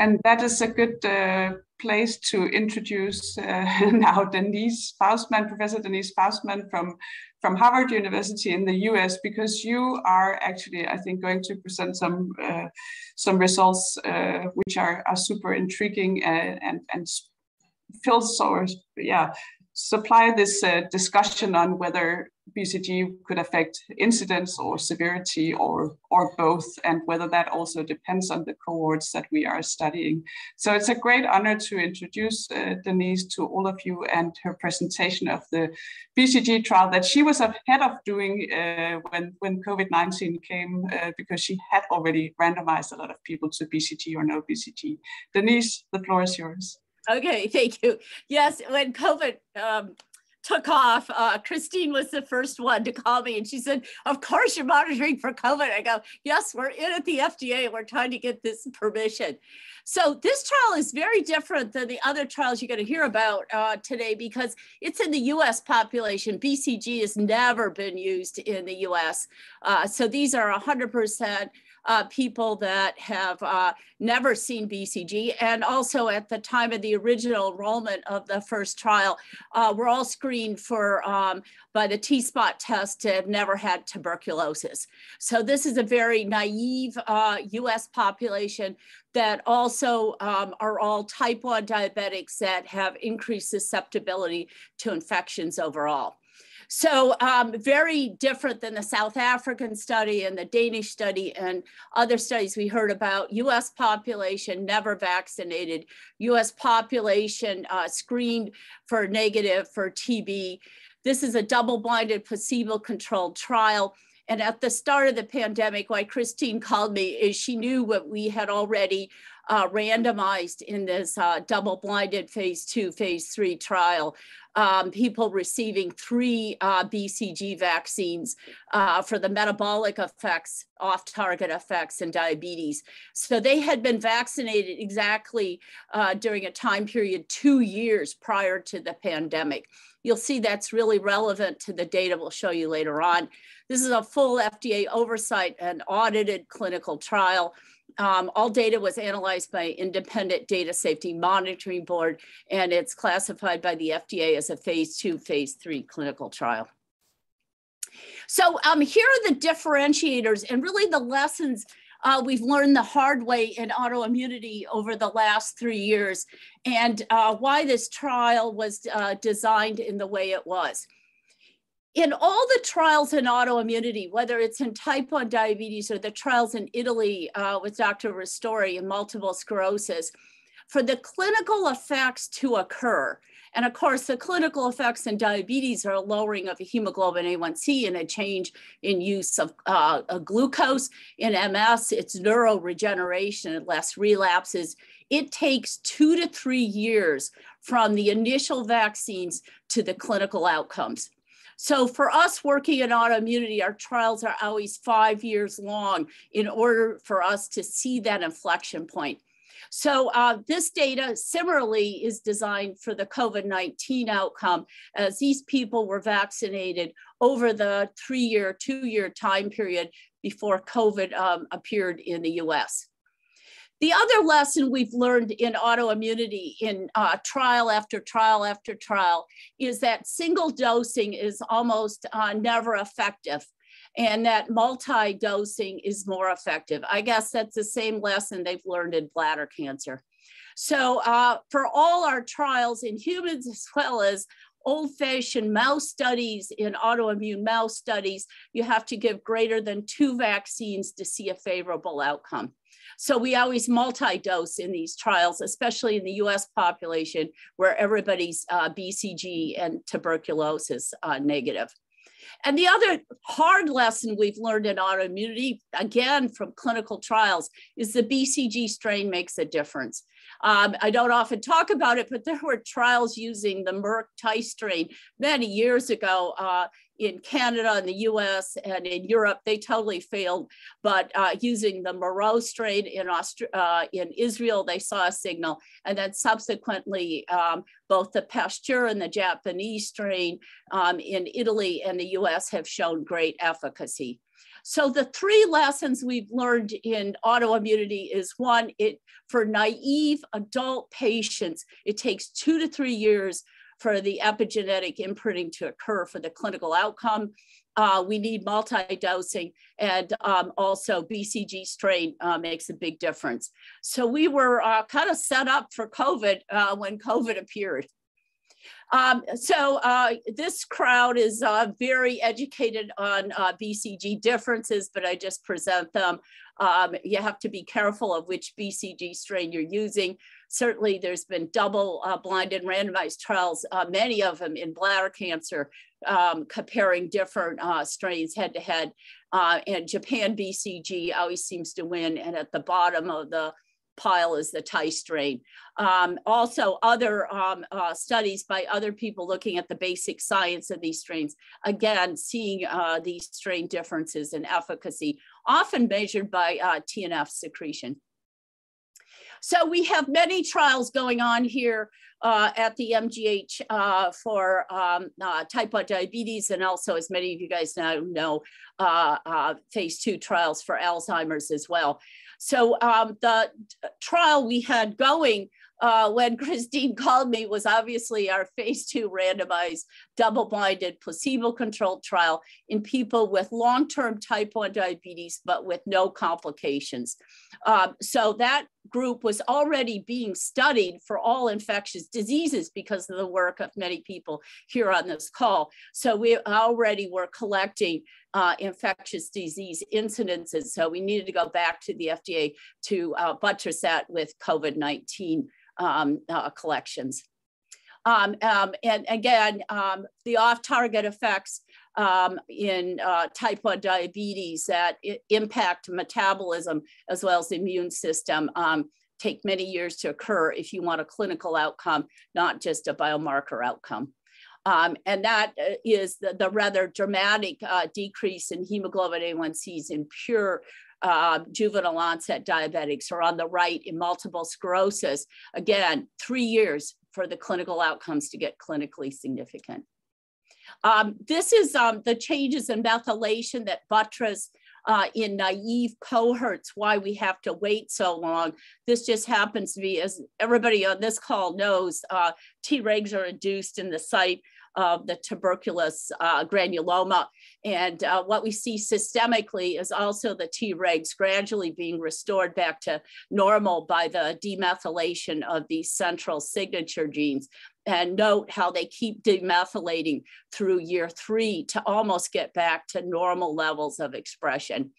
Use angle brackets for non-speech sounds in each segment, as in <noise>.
And that is a good uh, place to introduce uh, <laughs> now Denise Faustman, Professor Denise Faustman from, from Harvard University in the US, because you are actually, I think, going to present some, uh, some results uh, which are, are super intriguing and, uh, and, and fills or, yeah, supply this uh, discussion on whether BCG could affect incidence or severity or, or both, and whether that also depends on the cohorts that we are studying. So it's a great honor to introduce uh, Denise to all of you and her presentation of the BCG trial that she was ahead of doing uh, when, when COVID-19 came, uh, because she had already randomized a lot of people to BCG or no BCG. Denise, the floor is yours. Okay, thank you. Yes, when COVID um, took off, uh, Christine was the first one to call me and she said, Of course, you're monitoring for COVID. I go, Yes, we're in at the FDA. We're trying to get this permission. So, this trial is very different than the other trials you're going to hear about uh, today because it's in the US population. BCG has never been used in the US. Uh, so, these are 100% uh, people that have uh, never seen BCG. And also at the time of the original enrollment of the first trial, uh, we're all screened for um, by the T-spot test to have never had tuberculosis. So this is a very naive US uh, population that also um, are all type 1 diabetics that have increased susceptibility to infections overall. So um, very different than the South African study and the Danish study and other studies we heard about. US population never vaccinated, US population uh, screened for negative for TB. This is a double-blinded placebo-controlled trial. And at the start of the pandemic, why Christine called me is she knew what we had already uh, randomized in this uh, double-blinded phase two, phase three trial um, people receiving three uh, BCG vaccines uh, for the metabolic effects, off target effects, and diabetes. So they had been vaccinated exactly uh, during a time period two years prior to the pandemic. You'll see that's really relevant to the data we'll show you later on. This is a full FDA oversight and audited clinical trial. Um, all data was analyzed by independent data safety monitoring board, and it's classified by the FDA as a phase two, phase three clinical trial. So um, here are the differentiators and really the lessons uh, we've learned the hard way in autoimmunity over the last three years and uh, why this trial was uh, designed in the way it was in all the trials in autoimmunity, whether it's in type 1 diabetes or the trials in Italy uh, with Dr. Ristori in multiple sclerosis, for the clinical effects to occur, and of course, the clinical effects in diabetes are a lowering of hemoglobin A1C and a change in use of uh, glucose. In MS, it's neuroregeneration and less relapses. It takes two to three years from the initial vaccines to the clinical outcomes. So for us working in autoimmunity, our trials are always five years long in order for us to see that inflection point. So uh, this data similarly is designed for the COVID-19 outcome as these people were vaccinated over the three-year, two-year time period before COVID um, appeared in the US. The other lesson we've learned in autoimmunity in uh, trial after trial after trial is that single dosing is almost uh, never effective and that multi-dosing is more effective. I guess that's the same lesson they've learned in bladder cancer. So uh, for all our trials in humans as well as old-fashioned mouse studies in autoimmune mouse studies, you have to give greater than two vaccines to see a favorable outcome. So we always multi-dose in these trials, especially in the US population where everybody's uh, BCG and tuberculosis uh, negative. And the other hard lesson we've learned in autoimmunity, again from clinical trials, is the BCG strain makes a difference. Um, I don't often talk about it, but there were trials using the Merck Tice strain many years ago uh, in Canada and the US and in Europe, they totally failed. But uh, using the Moreau strain in, uh, in Israel, they saw a signal. And then subsequently, um, both the Pasteur and the Japanese strain um, in Italy and the US have shown great efficacy. So the three lessons we've learned in autoimmunity is one, it for naive adult patients, it takes two to three years for the epigenetic imprinting to occur for the clinical outcome. Uh, we need multi-dosing and um, also BCG strain uh, makes a big difference. So we were uh, kind of set up for COVID uh, when COVID appeared. Um, so uh, this crowd is uh, very educated on uh, BCG differences, but I just present them. Um, you have to be careful of which BCG strain you're using. Certainly there's been double uh, blinded randomized trials, uh, many of them in bladder cancer, um, comparing different uh, strains head to head. and Japan BCG always seems to win. And at the bottom of the pile is the Tice strain. Um, also, other um, uh, studies by other people looking at the basic science of these strains, again, seeing uh, these strain differences in efficacy, often measured by uh, TNF secretion. So we have many trials going on here uh, at the MGH uh, for um, uh, type 1 diabetes, and also, as many of you guys now know, uh, uh, phase two trials for Alzheimer's as well. So um, the trial we had going uh, when <laughs> Christine called me was obviously our phase two randomized double-blinded placebo-controlled trial in people with long-term type 1 diabetes, but with no complications. Um, so that group was already being studied for all infectious diseases because of the work of many people here on this call. So we already were collecting uh, infectious disease incidences. So we needed to go back to the FDA to uh, buttress that with COVID-19 um, uh, collections. Um, um, and again, um, the off-target effects um, in uh, type 1 diabetes that impact metabolism as well as the immune system um, take many years to occur if you want a clinical outcome, not just a biomarker outcome. Um, and that uh, the, the rather dramatic uh, decrease in hemoglobin A1Cs in pure uh, juvenile onset diabetics or on the right in multiple sclerosis. Again, three years for the clinical outcomes to get clinically significant. Um, this is um, the changes in methylation that buttress uh, in naive cohorts why we have to wait so long. This just happens to be, as everybody on this call knows, uh, Tregs are induced in the site of the tuberculous uh, granuloma. And uh, what we see systemically is also the Tregs gradually being restored back to normal by the demethylation of these central signature genes and note how they keep demethylating through year three to almost get back to normal levels of expression.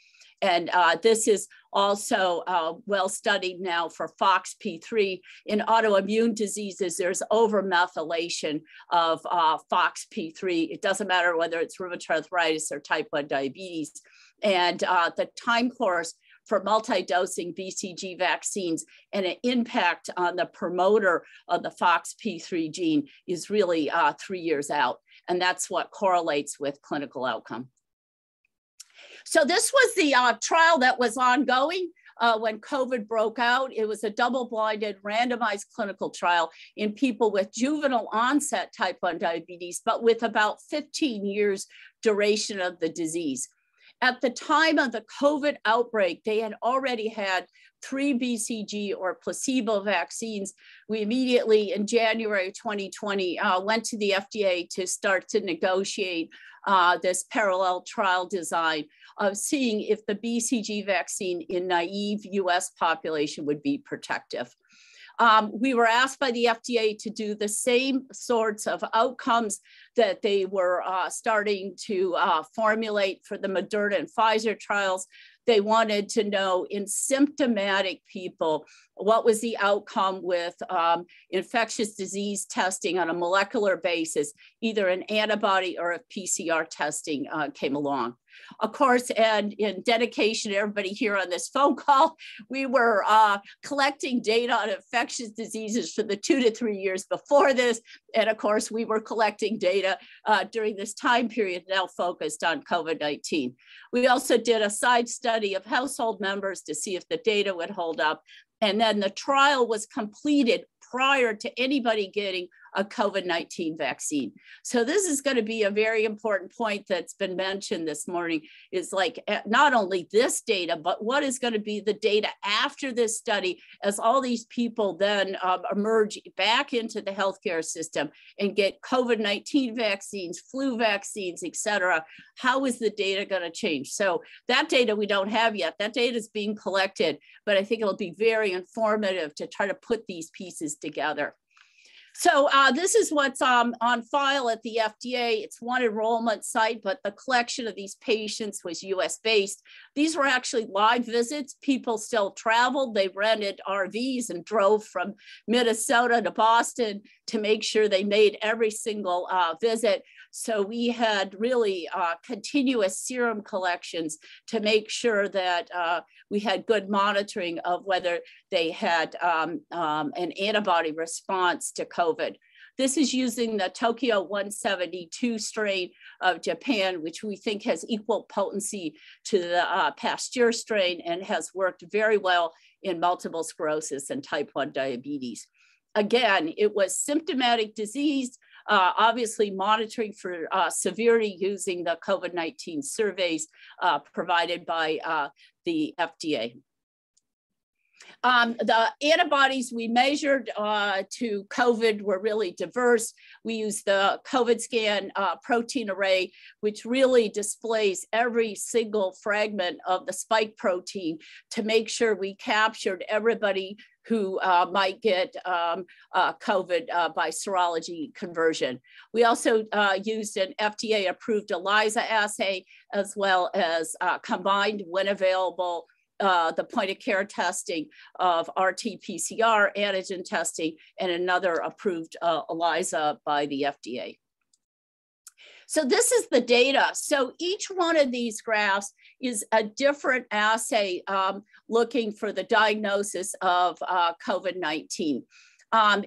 And uh, this is also uh, well studied now for FOXP3. In autoimmune diseases, there's overmethylation of uh, FOXP3. It doesn't matter whether it's rheumatoid arthritis or type 1 diabetes. And uh, the time course for multi-dosing BCG vaccines and an impact on the promoter of the FOXP3 gene is really uh, three years out. And that's what correlates with clinical outcome. So this was the uh, trial that was ongoing. Uh, when COVID broke out. It was a double blinded randomized clinical trial in people with juvenile onset type 1 diabetes, but with about 15 years duration of the disease. At the time of the COVID outbreak, they had already had three BCG or placebo vaccines. We immediately, in January 2020, uh, went to the FDA to start to negotiate uh, this parallel trial design of seeing if the BCG vaccine in naive US population would be protective. Um, we were asked by the FDA to do the same sorts of outcomes that they were uh, starting to uh, formulate for the Moderna and Pfizer trials. They wanted to know in symptomatic people what was the outcome with um, infectious disease testing on a molecular basis, either an antibody or a PCR testing uh, came along. Of course, and in dedication to everybody here on this phone call, we were uh, collecting data on infectious diseases for the two to three years before this. And of course, we were collecting data uh, during this time period now focused on COVID-19. We also did a side study of household members to see if the data would hold up. And then the trial was completed prior to anybody getting a COVID-19 vaccine. So this is going to be a very important point that's been mentioned this morning is like eh, not only this data, but what is going to be the data after this study as all these people then um, emerge back into the healthcare system and get COVID-19 vaccines, flu vaccines, et cetera. How is the data going to change? So that data we don't have yet. That data is being collected, but I think it'll be very informative to try to put these pieces together. So uh, this is what's um, on file at the FDA. It's one enrollment site, but the collection of these patients was US based. These were actually live visits. People still traveled. They rented RVs and drove from Minnesota to Boston to make sure they made every single uh, visit. So we had really uh, continuous serum collections to make sure that uh, we had good monitoring of whether they had um, um, an antibody response to COVID. This is using the Tokyo 172 strain of Japan, which we think has equal potency to the uh, Pasteur strain and has worked very well in multiple sclerosis and type 1 diabetes. Again, it was symptomatic disease, uh, obviously monitoring for uh, severity using the COVID-19 surveys uh, provided by uh, the FDA. Um, the antibodies we measured uh, to COVID were really diverse. We used the COVID scan uh, protein array, which really displays every single fragment of the spike protein to make sure we captured everybody who uh, might get um, uh, COVID uh, by serology conversion. We also uh, used an FDA approved ELISA assay as well as uh, combined when available uh, the point of care testing of RT-PCR antigen testing and another approved ELISA by the FDA. So this is the data. So each one of these graphs is a different assay um, looking for the diagnosis of uh, COVID-19. Um,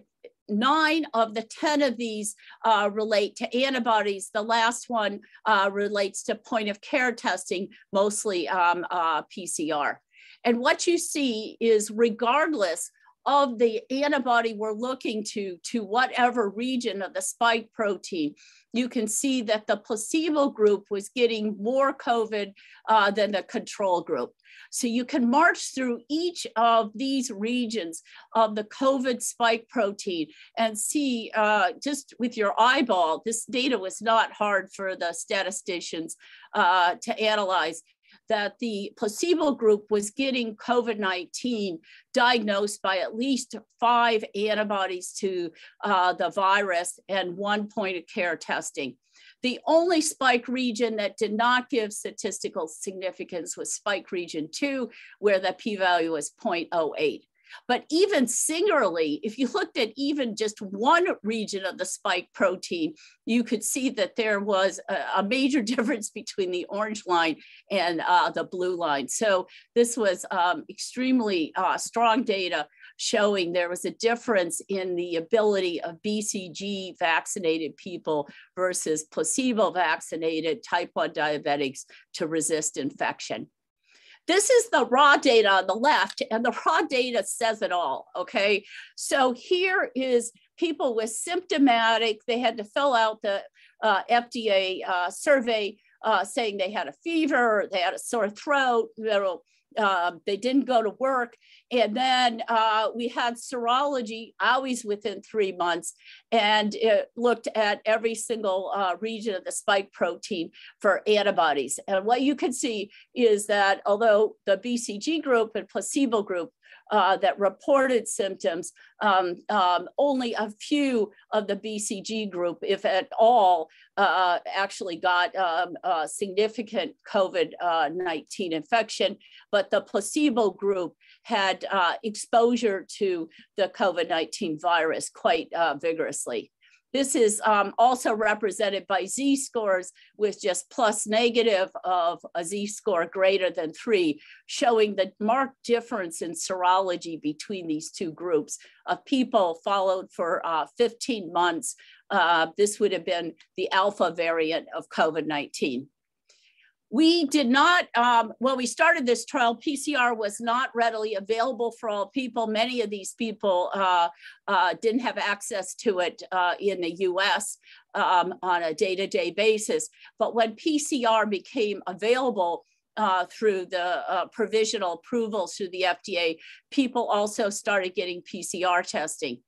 nine of the 10 of these uh, relate to antibodies. The last one uh, relates to point of care testing, mostly um, uh, PCR. And what you see is regardless of the antibody we're looking to, to whatever region of the spike protein, you can see that the placebo group was getting more COVID uh, than the control group. So you can march through each of these regions of the COVID spike protein and see uh, just with your eyeball, this data was not hard for the statisticians uh, to analyze that the placebo group was getting COVID 19 diagnosed by at least five antibodies to uh, the virus and one point of care testing. The only spike region that did not give statistical significance was spike region two, where the p value was 0.08. But even singularly, if you looked at even just one region of the spike protein, you could see that there was a, a major <laughs> difference between the orange line and uh, the blue line. So this was um, extremely uh, strong data showing there was a difference in the ability of BCG vaccinated people versus placebo vaccinated type 1 diabetics to resist infection. This is the raw data on the left, and the raw data says it all, okay? So here is people with symptomatic, they had to fill out the uh, FDA uh, survey uh, saying they had a fever, they had a sore throat, uh, they didn't go to work. And then uh, we had serology always within three months, and it looked at every single uh, region of the spike protein for antibodies. And what you can see is that although the BCG group and placebo group uh, that reported symptoms, um, um, only a few of the BCG group, if at all, uh, actually got um, significant COVID-19 infection, but the placebo group had uh, exposure to the COVID-19 virus quite uh, vigorously. This is um, also represented by z-scores with just plus negative of a z-score greater than three, showing the marked difference in serology between these two groups of people followed for uh, 15 months. Uh, this would have been the alpha variant of COVID-19 we did not, um, when we started this trial, PCR was not readily available for all people. Many of these people uh, uh, didn't have access to it uh, in the US um, on a day to day basis. But when PCR became available, uh, through the uh, provisional approvals through the FDA, people also started getting PCR testing.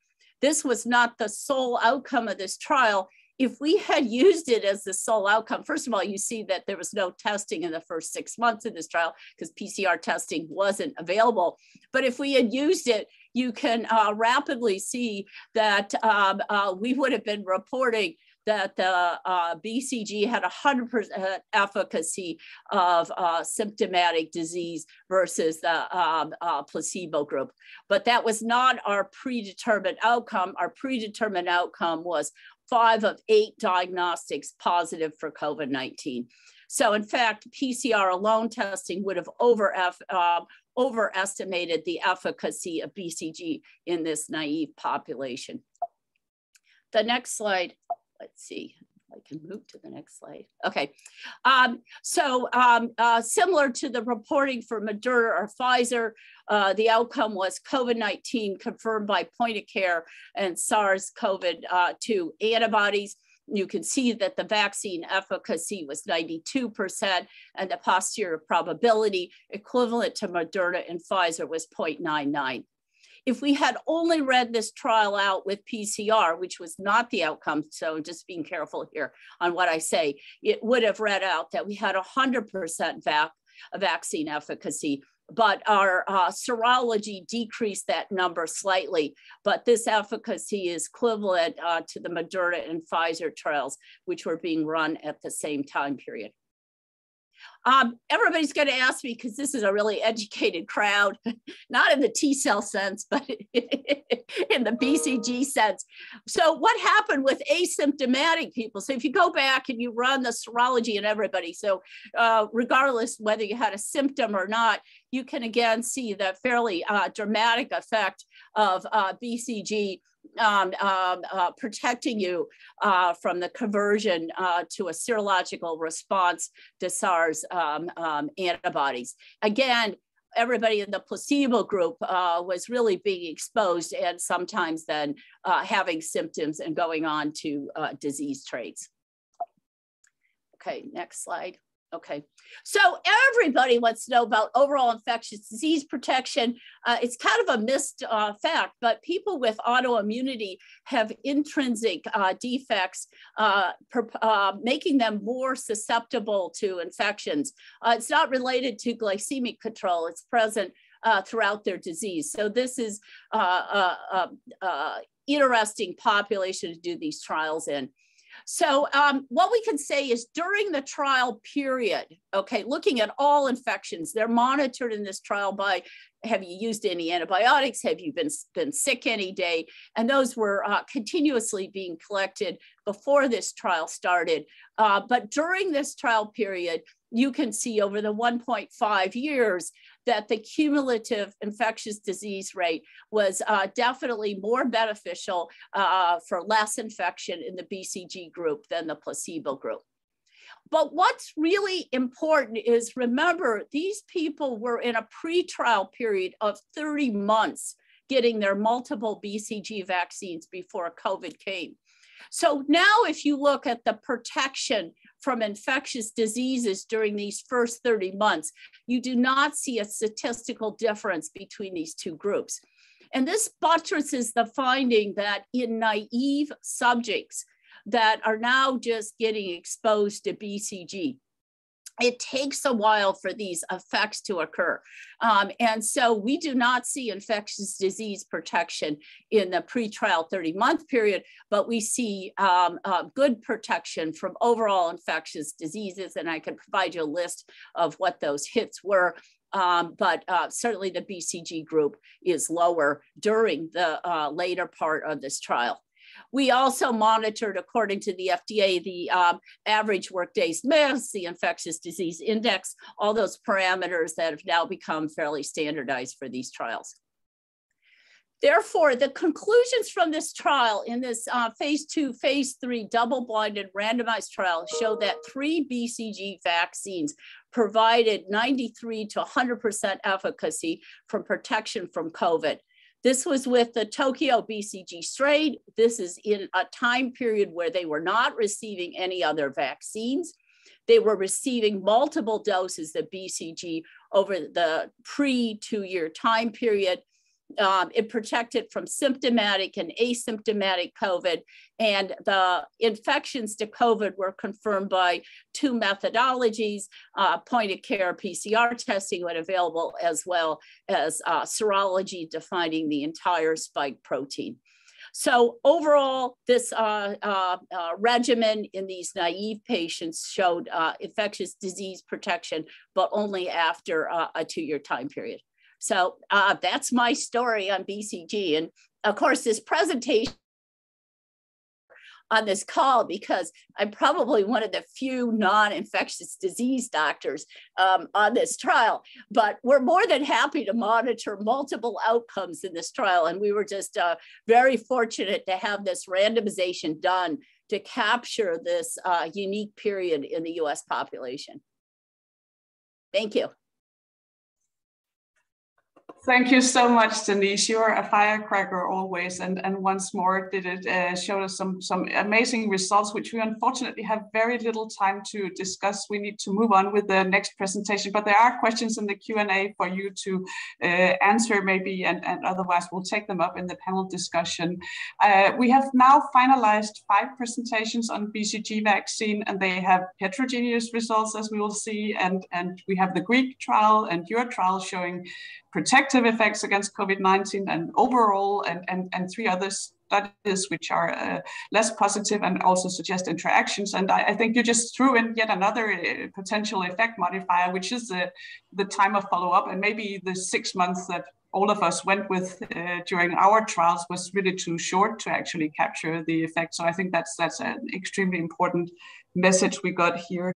This was not the sole outcome of this trial if we had used it as the sole outcome, first of all, you see that there was no testing in the first six months of this trial because PCR testing wasn't available. But if we had used it, you can uh, rapidly see that um, uh, we would have been reporting that the uh, BCG had 100% efficacy of uh, symptomatic disease versus the um, uh, placebo group. But that was not our predetermined outcome. Our predetermined outcome was five of eight diagnostics positive for COVID 19. So, in fact, PCR alone testing would have over, uh, overestimated the efficacy of BCG in this naive population. The next slide, let's see. I can move to the next slide. Okay. Um, so um, uh, similar to the reporting for Moderna or Pfizer, uh, the outcome was COVID-19 confirmed by point of care and SARS-CoV-2 antibodies. You can see that the vaccine efficacy was 92% and the posterior probability equivalent to Moderna and Pfizer was 0.99 if we had only read this trial out with PCR, which was not the outcome, so just being careful here on what I say, it would have read out that we had 100% vac vaccine efficacy, but our uh, serology decreased that number slightly. But this efficacy is equivalent uh, to the Moderna and Pfizer trials, which were being run at the same time period. Um, everybody's going to ask me because this is a really educated crowd, <laughs> not in the T cell sense, but <laughs> in the BCG sense. So, what happened with asymptomatic people? So, if you go back and you run the serology in everybody, so uh, regardless whether you had a symptom or not, you can again see the fairly uh, dramatic effect of uh, BCG um, um, uh, protecting you uh, from the conversion uh, to a serological response to SARS um, um, antibodies. Again, everybody in the placebo group uh, was really being exposed and sometimes then uh, having symptoms and going on to uh, disease traits. Okay, next slide. Okay, so everybody wants to know about overall infectious disease protection. Uh, it's kind of a missed uh, fact, but people with autoimmunity have intrinsic uh, defects, uh, per, uh, making them more susceptible to infections. Uh, it's not related to glycemic control, it's present throughout their disease. So, this is an interesting population to do these trials in. So um, what we can say is during the trial period, okay, looking at all infections, they're monitored in this trial by have you used any antibiotics? Have you been, been sick any day? And those were uh, continuously being collected before this trial started. Uh, but during this trial period, you can see over the 1.5 years that the cumulative infectious disease rate was uh, definitely more beneficial uh, for less infection in the BCG group than the placebo group. But what's really important is remember, these people were in a pre-trial period of 30 months getting their multiple BCG vaccines before COVID came. So now if you look at the protection from infectious diseases during these first 30 months, you do not see a statistical difference between these two groups. And this buttresses the finding that in naive subjects that are now just getting exposed to BCG, it takes a while for these effects to occur. Um, and so we do not see infectious disease protection in the pretrial 30 month period, but we see um, uh, good protection from overall infectious diseases. And I can provide you a list of what those hits were. Um, but uh, certainly the BCG group is lower during the uh, later part of this trial. We also monitored, according to the FDA, the um, average workdays missed, the infectious disease index, all those parameters that have now become fairly standardized for these trials. Therefore, the conclusions from this trial in this uh, phase two, phase three double-blinded randomized trial show that three BCG vaccines provided 93 to 100% efficacy from protection from COVID. This was with the Tokyo BCG strain. This is in a time period where they were not receiving any other vaccines. They were receiving multiple doses of BCG over the pre two year time period um, it protected from symptomatic and asymptomatic COVID. And the infections to COVID were confirmed by two methodologies, uh, point of care PCR testing when available, as well as uh, serology defining the entire spike protein. So overall, this uh, uh, uh, regimen in these naive patients showed uh, infectious disease protection, but only after uh, a two-year time period. So uh, that's my story on BCG. And of course, this presentation on this call because I'm probably one of the few non-infectious disease doctors um, on this trial. But we're more than happy to monitor multiple outcomes in this trial. And we were just uh, very fortunate to have this randomization done to capture this uh, unique period in the US population. Thank you. Thank you so much, Denise. You're a firecracker always, and, and once more did it uh, show us some some amazing results, which we unfortunately have very little time to discuss. We need to move on with the next presentation, but there are questions in the Q&A for you to uh, answer maybe, and, and otherwise we'll take them up in the panel discussion. Uh, we have now finalized five presentations on BCG vaccine, and they have heterogeneous results, as we will see, and, and we have the Greek trial and your trial showing protective effects against COVID-19 and overall, and, and, and three other studies which are uh, less positive and also suggest interactions. And I, I, think you just threw in yet another uh, potential effect modifier, which is the, the time of follow-up and maybe the six months that all of us went with uh, during our trials was really too short to actually capture the effect. So I think that's that's an extremely important message we got here.